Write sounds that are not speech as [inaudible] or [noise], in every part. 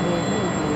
Thank you.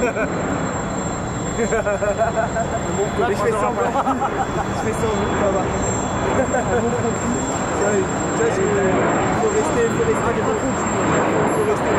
bon, mais je fais semblant. [laughs] je fais semblant, ça va. Tu vois, il faut rester, il faut rester. Il faut rester.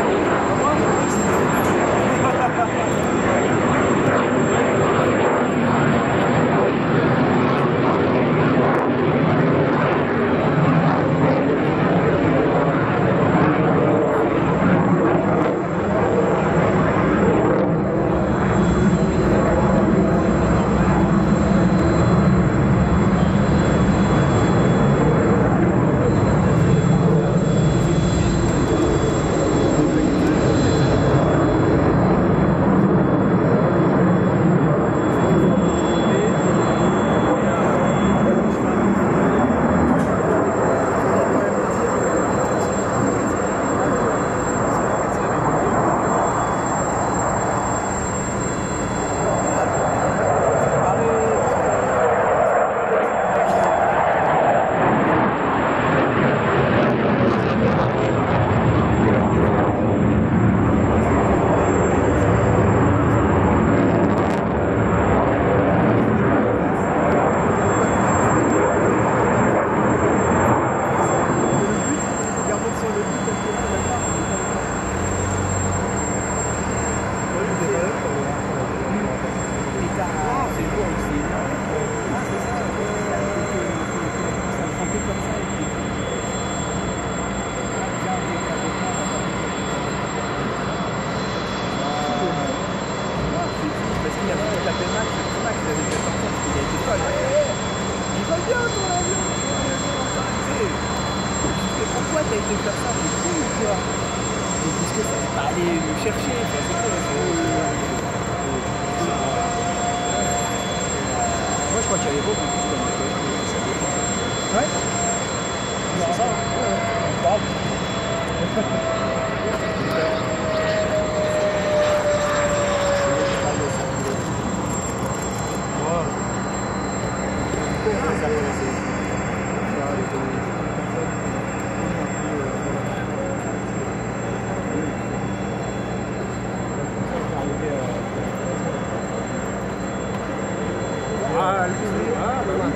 Ah, bah oui.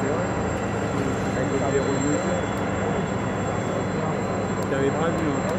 C'est vrai. Avec le verrou Tu n'avais pas vu. Hein.